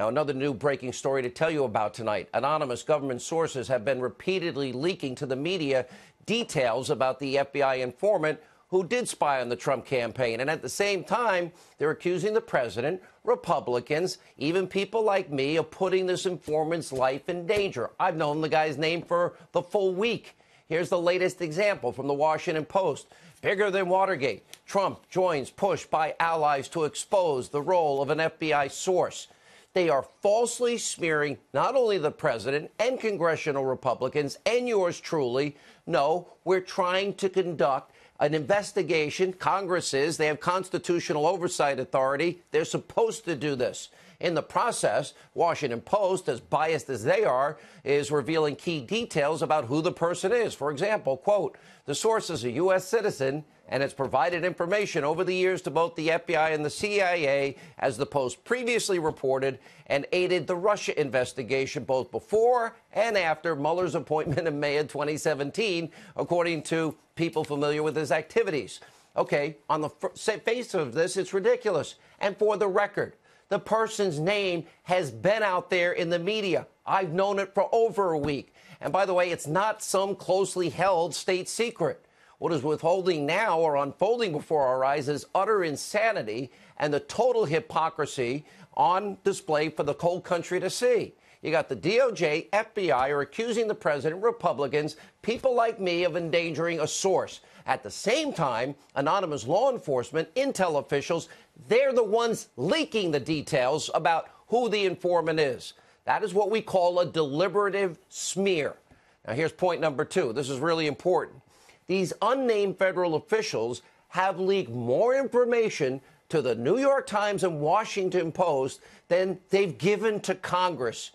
Now, another new breaking story to tell you about tonight. Anonymous government sources have been repeatedly leaking to the media details about the FBI informant who did spy on the Trump campaign. And at the same time, they're accusing the president, Republicans, even people like me, of putting this informant's life in danger. I've known the guy's name for the full week. Here's the latest example from the Washington Post. Bigger than Watergate, Trump joins push by allies to expose the role of an FBI source. They are falsely smearing not only the president and congressional Republicans and yours truly. No, we're trying to conduct an investigation. Congress is, they have constitutional oversight authority. They're supposed to do this. In the process, Washington Post, as biased as they are, is revealing key details about who the person is. For example, quote, the source is a U.S. citizen and has provided information over the years to both the FBI and the CIA, as the Post previously reported, and aided the Russia investigation both before and after Mueller's appointment in May of 2017, according to people familiar with his activities. Okay, on the face of this, it's ridiculous. And for the record, the person's name has been out there in the media. I've known it for over a week. And by the way, it's not some closely held state secret. What is withholding now or unfolding before our eyes is utter insanity and the total hypocrisy on display for the cold country to see. You got the DOJ, FBI are accusing the president, Republicans, people like me of endangering a source. At the same time, anonymous law enforcement, intel officials, they're the ones leaking the details about who the informant is. That is what we call a deliberative smear. Now, here's point number two. This is really important these unnamed federal officials have leaked more information to the New York Times and Washington Post than they've given to Congress.